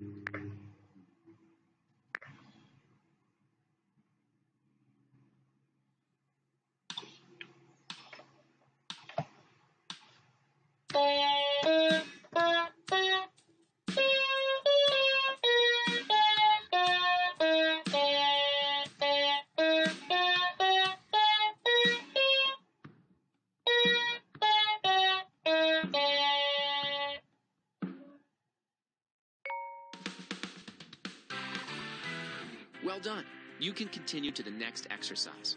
Done. You can continue to the next exercise.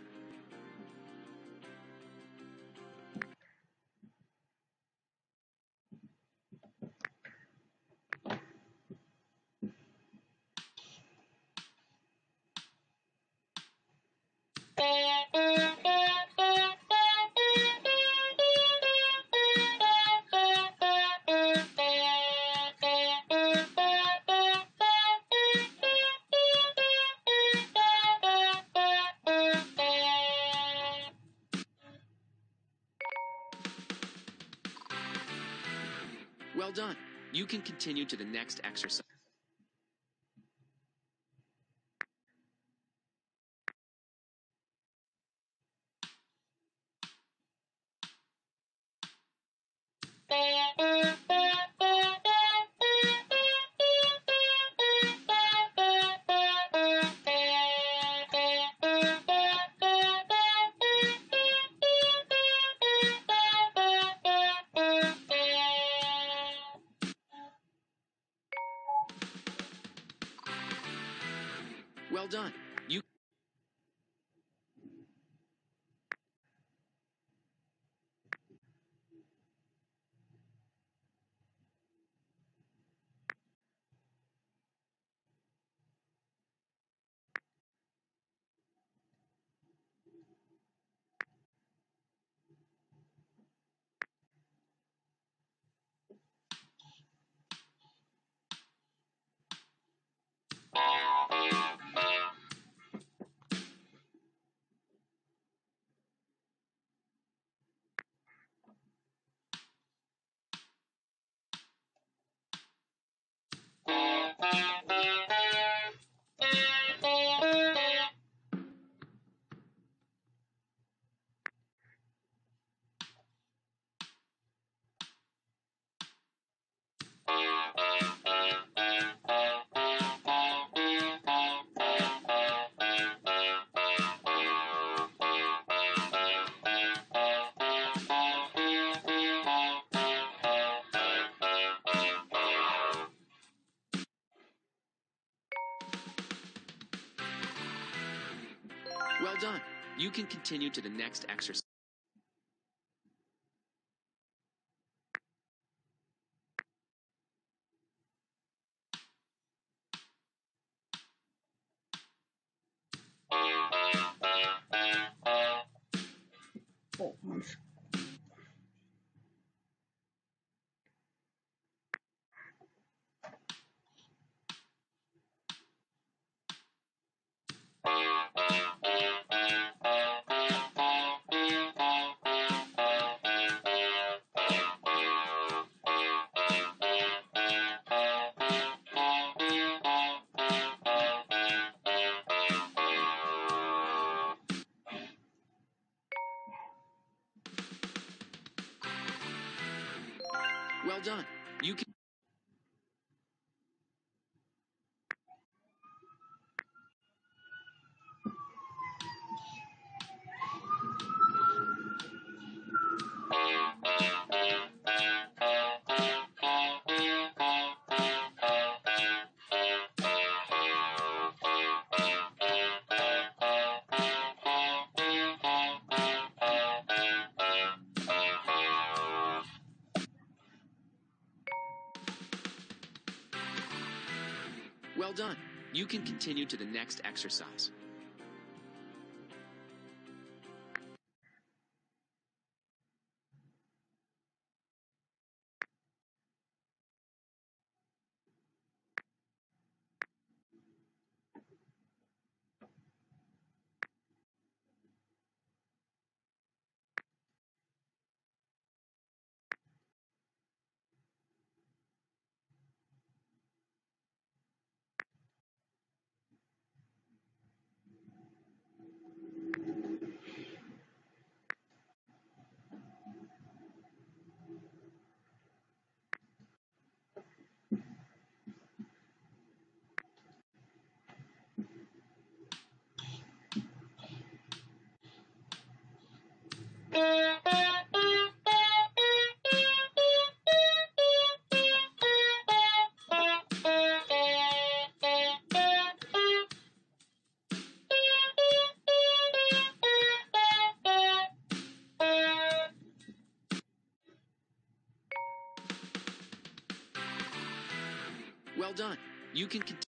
Well done. You can continue to the next exercise. Continue to the next exercise. Oh, Well done. You can continue to the next exercise. Well done. You can continue.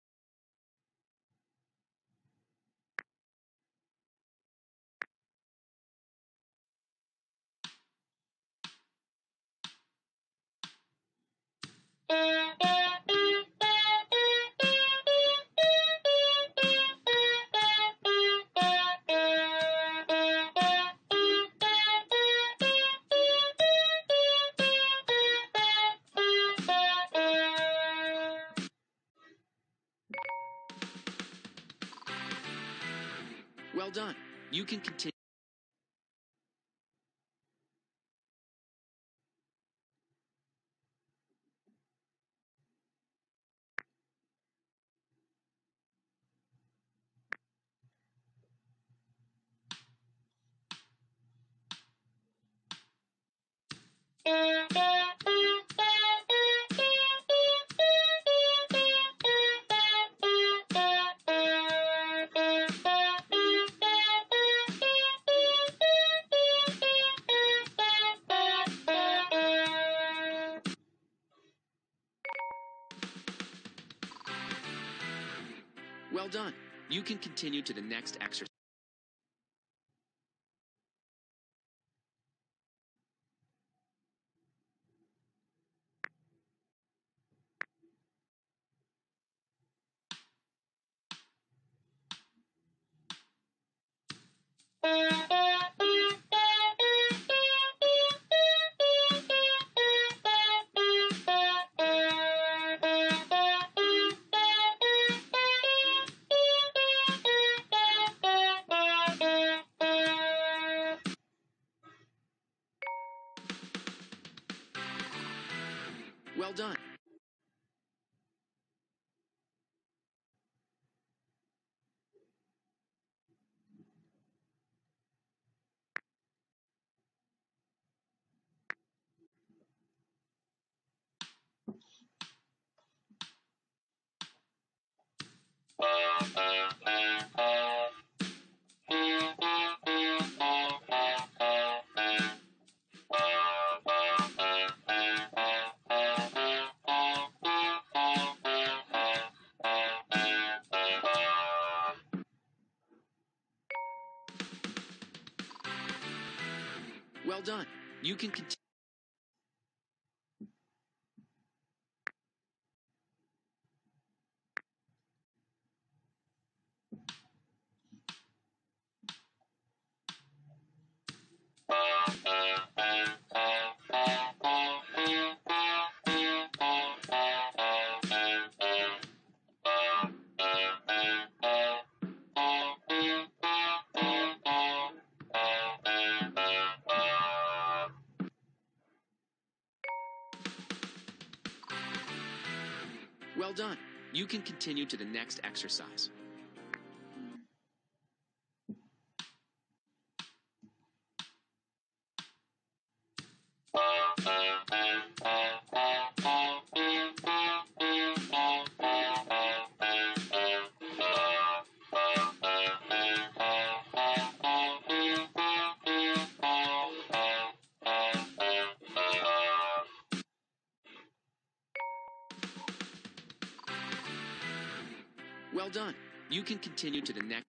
Well done. You can continue to the next exercise. You can continue. Well done. You can continue to the next exercise. Continue to the next.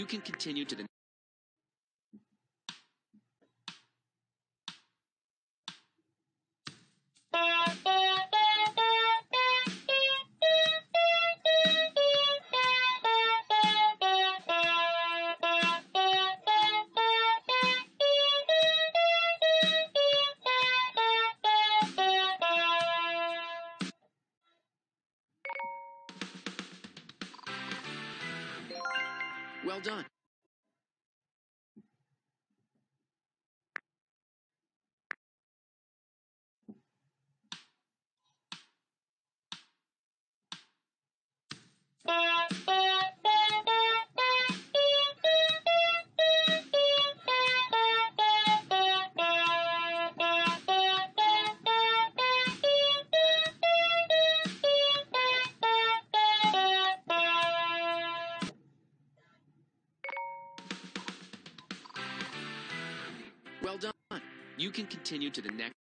You can continue to the. Continue to the next.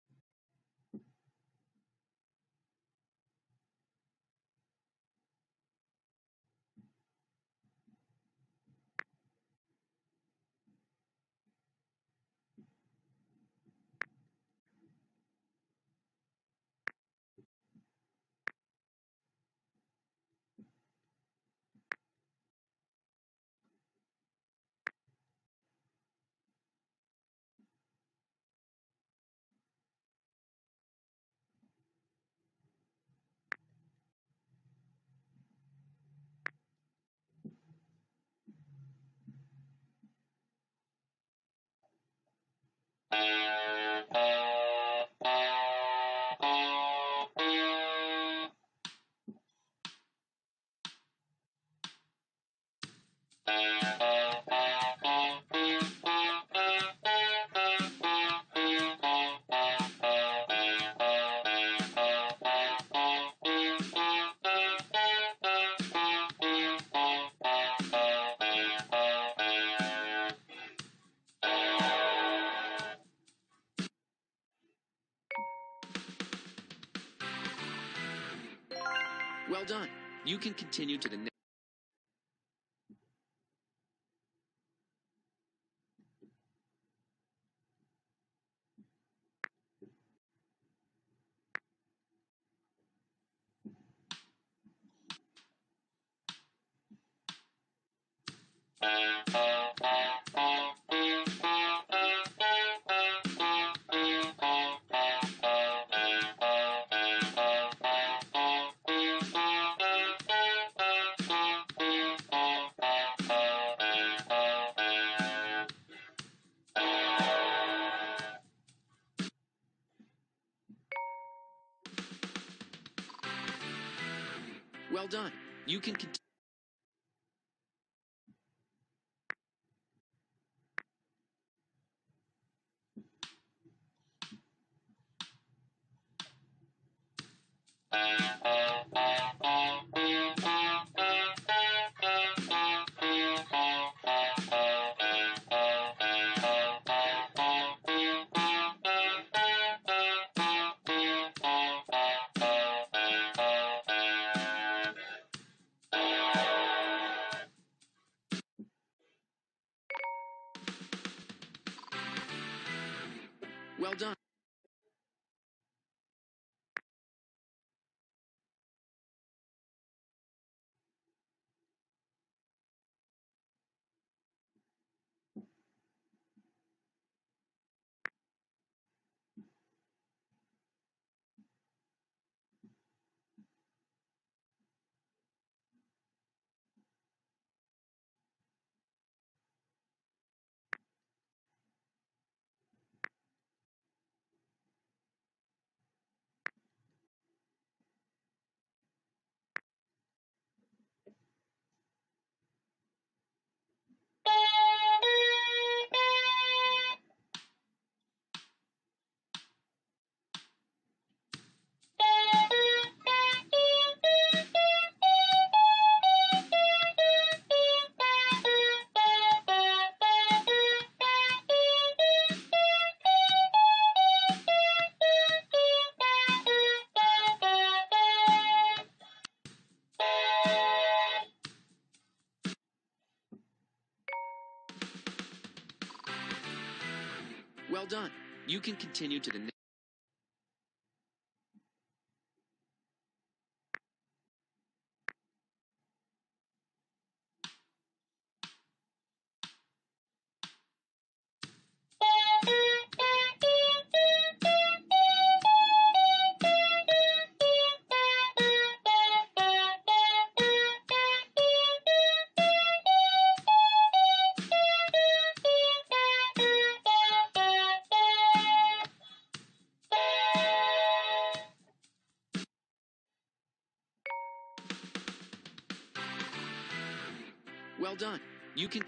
Can continue to the next. Well done. You can continue. Well done. You can continue to the next. Well done. You can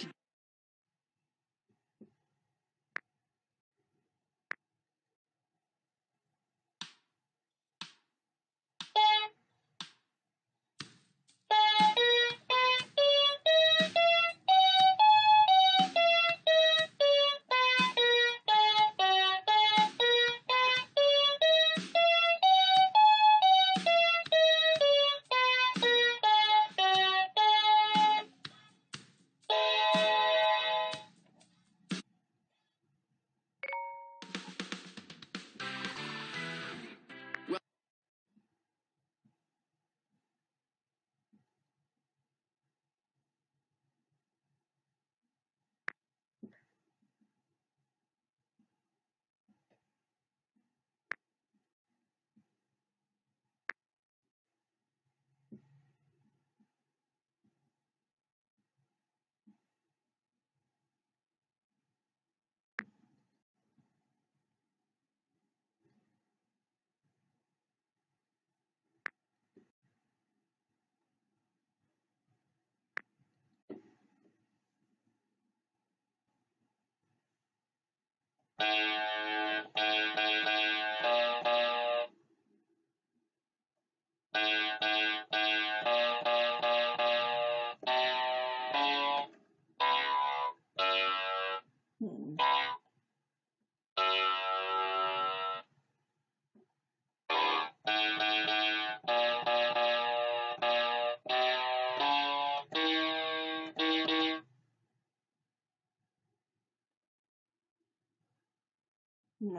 con-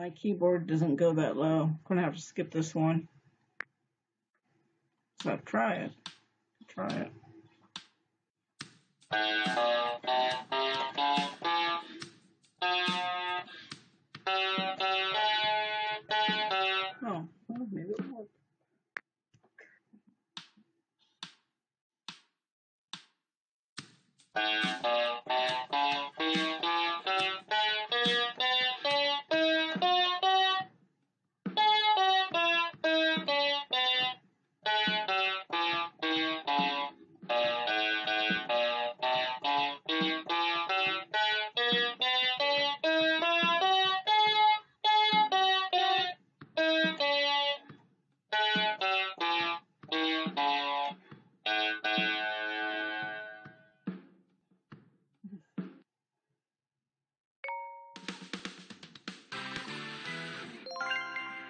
My keyboard doesn't go that low. I'm gonna have to skip this one. So try it. Try it.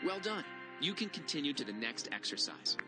Well done. You can continue to the next exercise.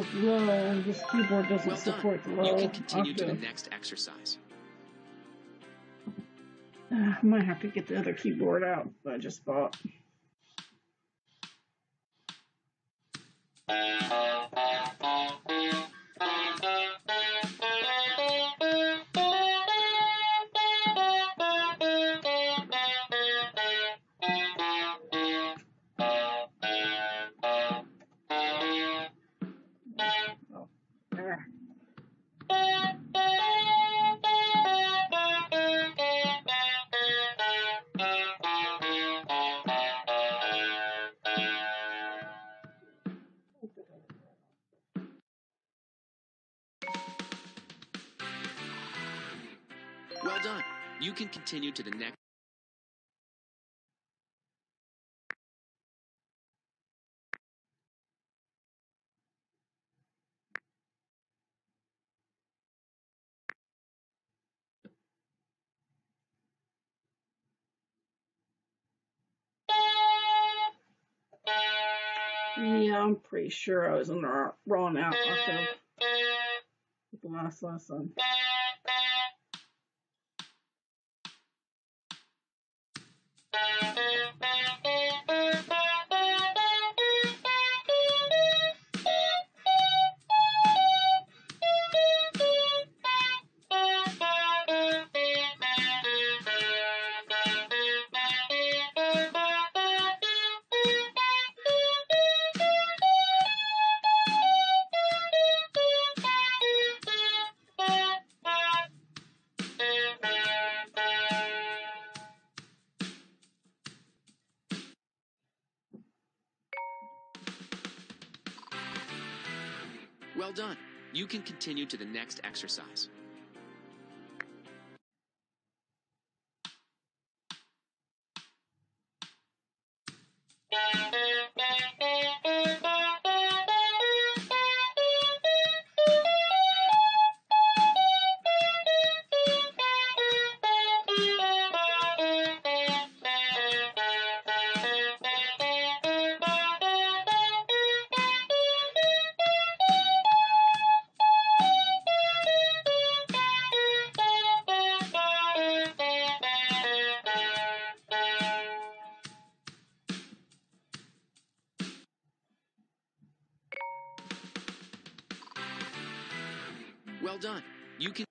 Is low, and this keyboard doesn't Well support done. low You can continue to the octave. next exercise. Ah, I might have to get the other keyboard out that I just bought. Continue to the next. Yeah, I'm pretty sure I was in the wrong out octave. with the last lesson. You can continue to the next exercise. Done. You can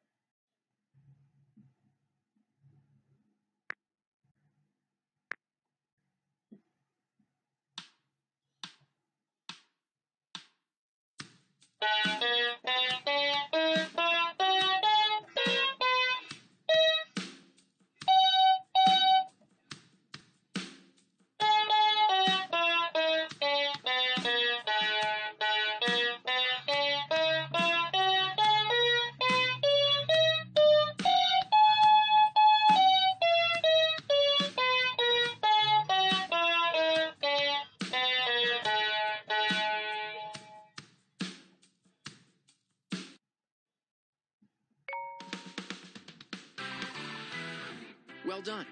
Well done.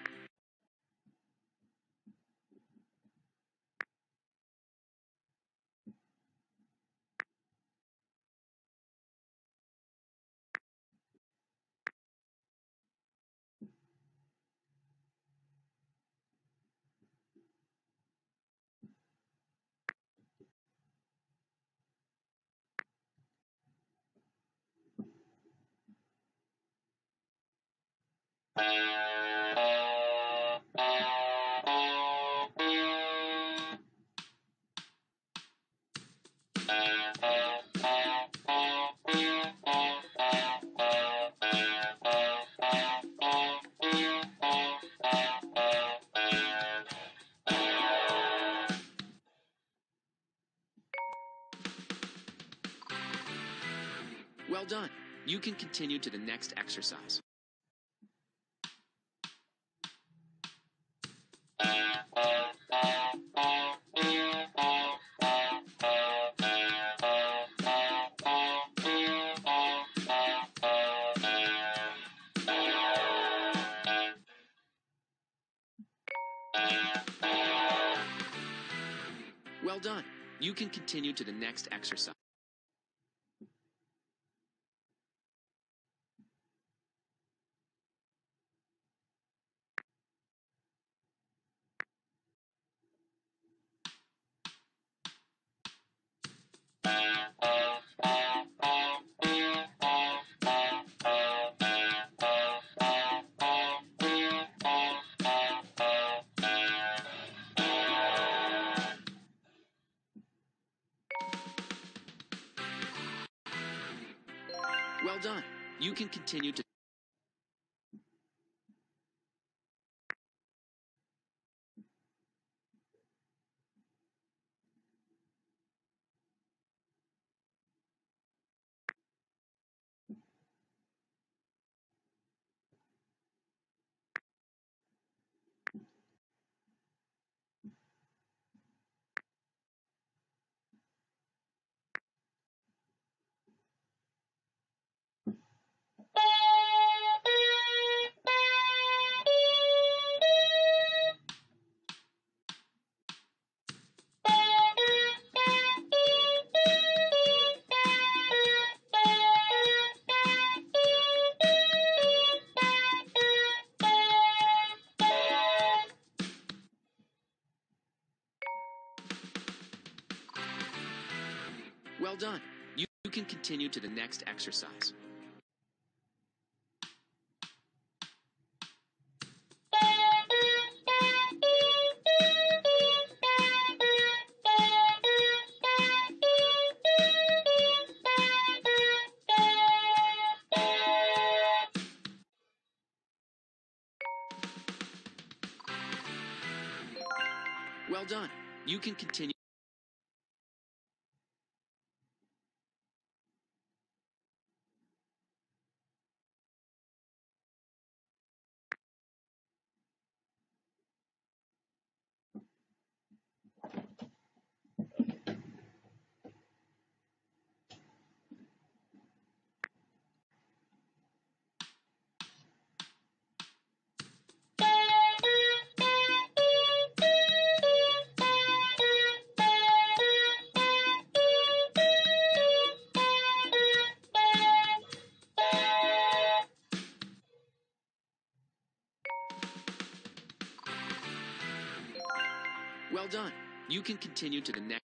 Well continue to the next exercise. Well done. You can continue to the next exercise. Done. You, can continue to the next exercise. Well done. You can continue. You can continue to the next.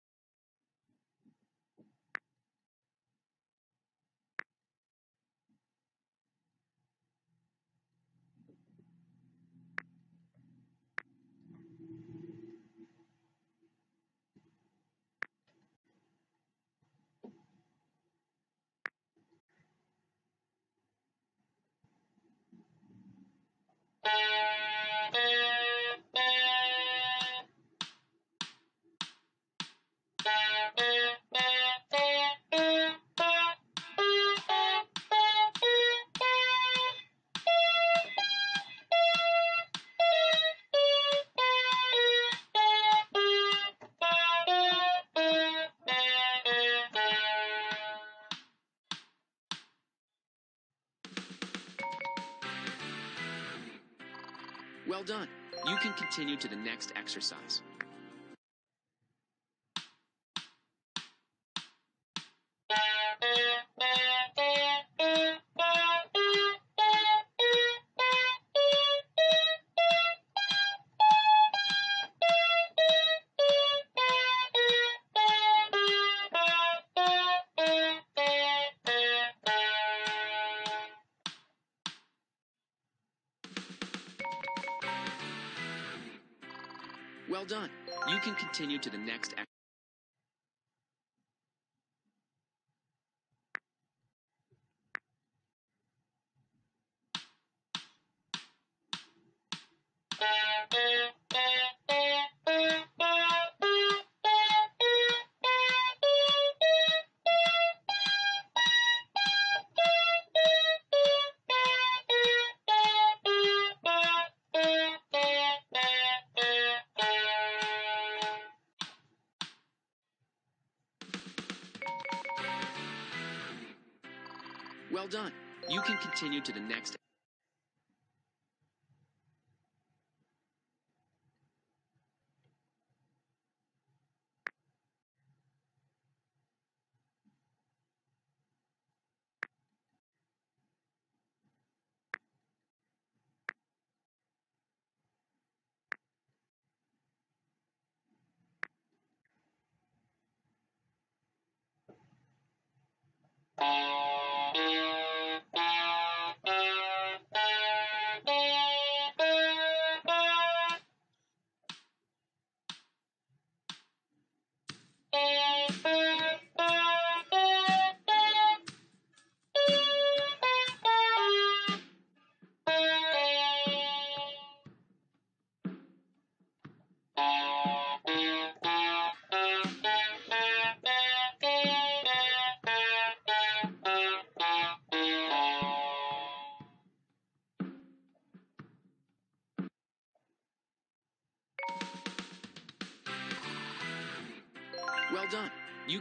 Done. You can continue to the next exercise. Well done. You can continue to the next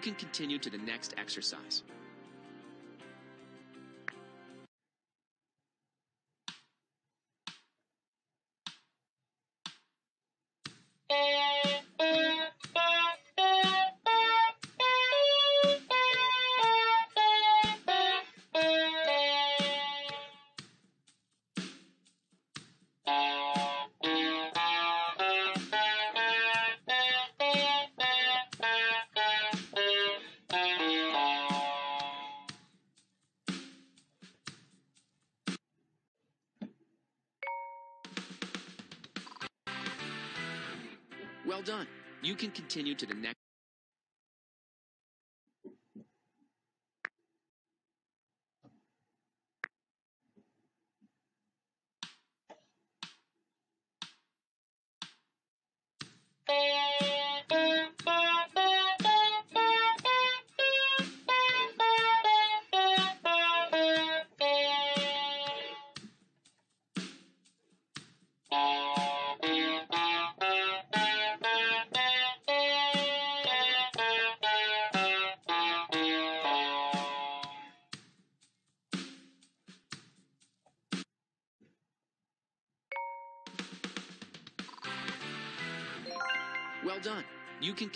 can continue to the next exercise. Done. You can continue to the next.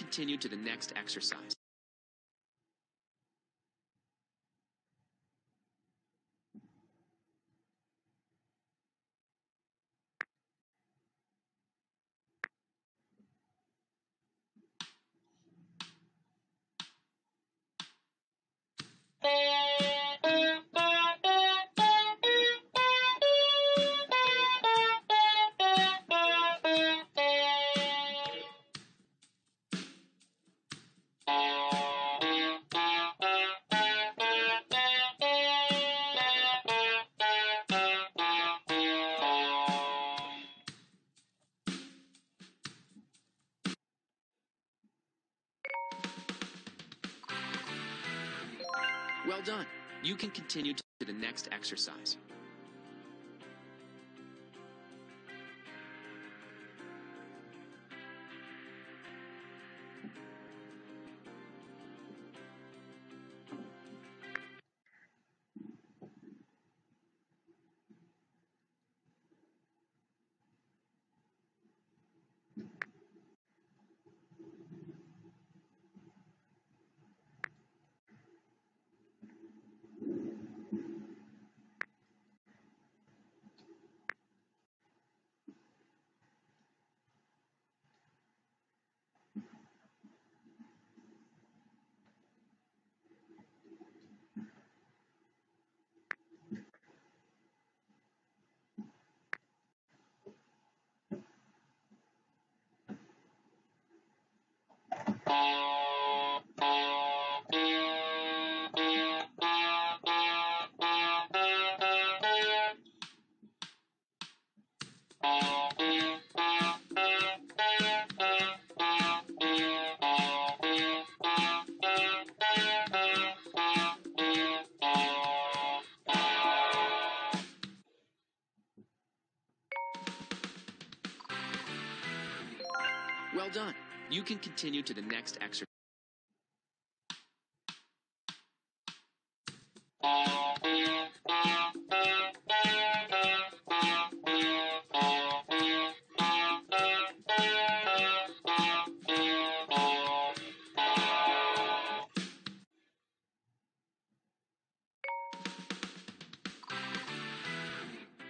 Continue to the next exercise. You can continue to the next exercise. Done. You continue to the next exercise.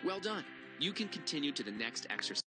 Well done. You can continue to the next exercise.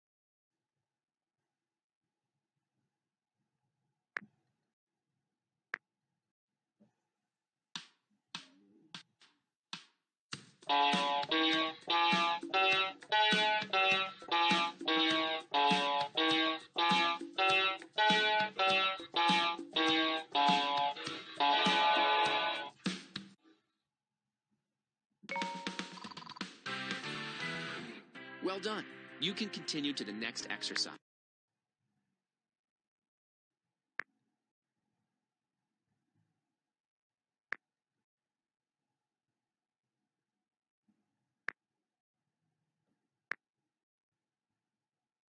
Continue to the next exercise.